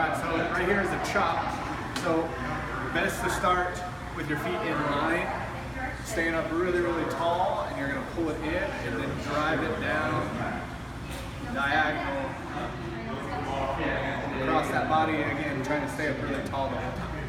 Alright, so right here is a chop. So best to start with your feet in line, staying up really, really tall, and you're gonna pull it in and then drive it down diagonal across that body again, trying to stay up really tall the whole time.